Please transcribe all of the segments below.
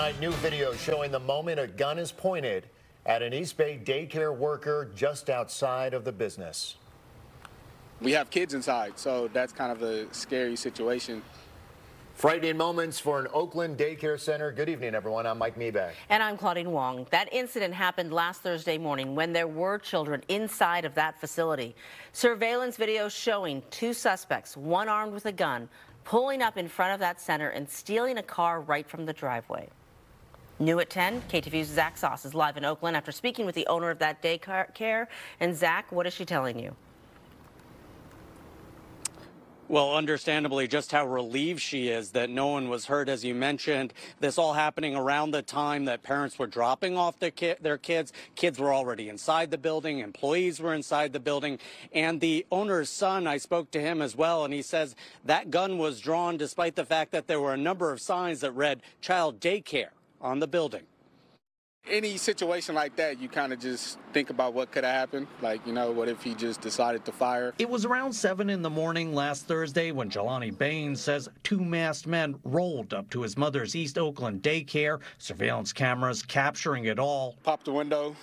Tonight, new video showing the moment a gun is pointed at an East Bay daycare worker just outside of the business. We have kids inside, so that's kind of a scary situation. Frightening moments for an Oakland daycare center. Good evening, everyone. I'm Mike Mibach. And I'm Claudine Wong. That incident happened last Thursday morning when there were children inside of that facility. Surveillance video showing two suspects, one armed with a gun, pulling up in front of that center and stealing a car right from the driveway. New at 10, KTVU's Zach Sos is live in Oakland after speaking with the owner of that daycare. And Zach, what is she telling you? Well, understandably, just how relieved she is that no one was hurt, as you mentioned. This all happening around the time that parents were dropping off their, ki their kids. Kids were already inside the building, employees were inside the building, and the owner's son, I spoke to him as well, and he says that gun was drawn despite the fact that there were a number of signs that read child daycare on the building any situation like that, you kind of just think about what could have happened. Like, you know, what if he just decided to fire? It was around 7 in the morning last Thursday when Jelani Baines says two masked men rolled up to his mother's East Oakland daycare, surveillance cameras capturing it all. Popped the window,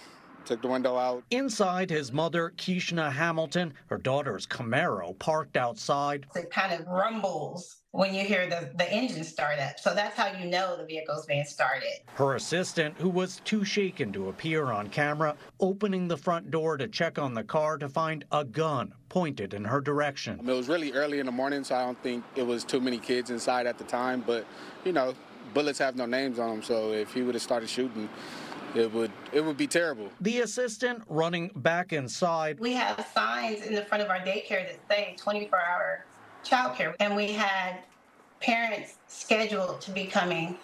took the window out. Inside, his mother, Keishna Hamilton, her daughter's Camaro parked outside. It kind of rumbles when you hear the, the engine start up. So that's how you know the vehicle's being started. Her assistant, who was too shaken to appear on camera, opening the front door to check on the car to find a gun pointed in her direction. I mean, it was really early in the morning, so I don't think it was too many kids inside at the time. But, you know, bullets have no names on them, so if he would have started shooting, it would it would be terrible. The assistant running back inside. We have signs in the front of our daycare that say 24 hour childcare, and we had parents scheduled to be coming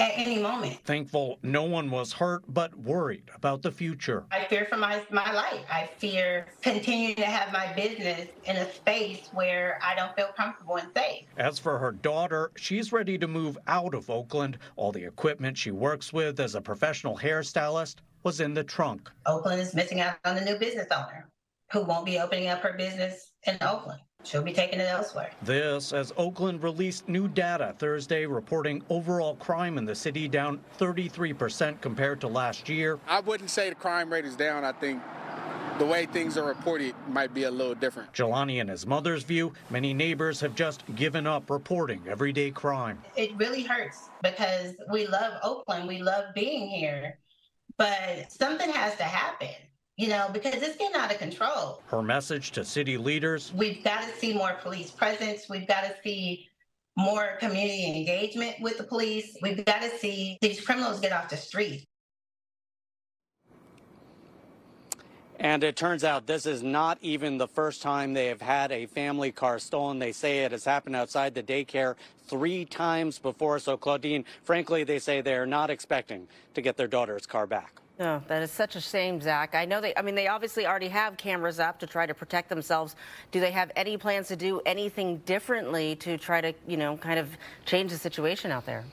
at any moment. Thankful no one was hurt, but worried about the future. I fear for my, my life. I fear continuing to have my business in a space where I don't feel comfortable and safe. As for her daughter, she's ready to move out of Oakland. All the equipment she works with as a professional hairstylist was in the trunk. Oakland is missing out on a new business owner who won't be opening up her business in Oakland. She'll be taking it elsewhere. This as Oakland released new data Thursday reporting overall crime in the city down 33% compared to last year. I wouldn't say the crime rate is down. I think the way things are reported might be a little different. Jelani and his mother's view, many neighbors have just given up reporting everyday crime. It really hurts because we love Oakland. We love being here. But something has to happen you know, because it's getting out of control. Her message to city leaders We've got to see more police presence. We've got to see more community engagement with the police. We've got to see these criminals get off the street. And it turns out this is not even the first time they have had a family car stolen. They say it has happened outside the daycare three times before. So, Claudine, frankly, they say they're not expecting to get their daughter's car back. Oh, that is such a shame, Zach. I know they, I mean, they obviously already have cameras up to try to protect themselves. Do they have any plans to do anything differently to try to, you know, kind of change the situation out there?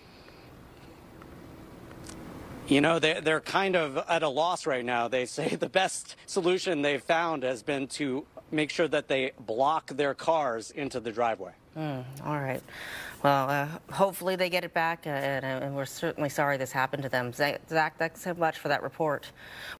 You know, they're, they're kind of at a loss right now. They say the best solution they've found has been to make sure that they block their cars into the driveway. Mm, all right. Well, uh, hopefully they get it back, uh, and, and, we're certainly sorry this happened to them. Zach, thanks so much for that report.